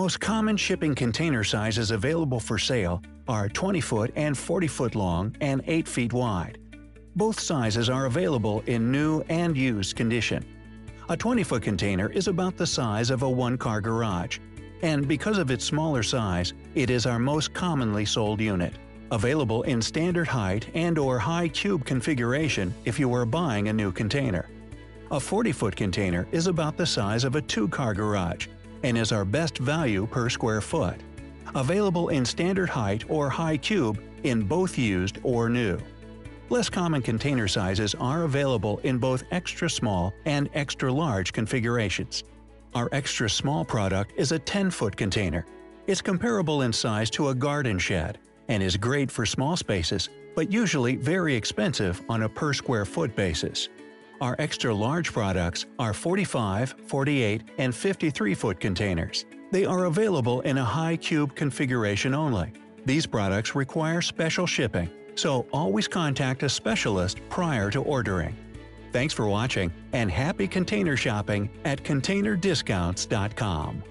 most common shipping container sizes available for sale are 20 foot and 40 foot long and 8 feet wide. Both sizes are available in new and used condition. A 20 foot container is about the size of a one car garage, and because of its smaller size, it is our most commonly sold unit. Available in standard height and or high cube configuration if you are buying a new container. A 40 foot container is about the size of a two car garage and is our best value per square foot. Available in standard height or high cube in both used or new. Less common container sizes are available in both extra small and extra large configurations. Our extra small product is a 10 foot container. It's comparable in size to a garden shed and is great for small spaces, but usually very expensive on a per square foot basis. Our extra large products are 45, 48, and 53 foot containers. They are available in a high cube configuration only. These products require special shipping, so always contact a specialist prior to ordering. Thanks for watching and happy container shopping at ContainerDiscounts.com.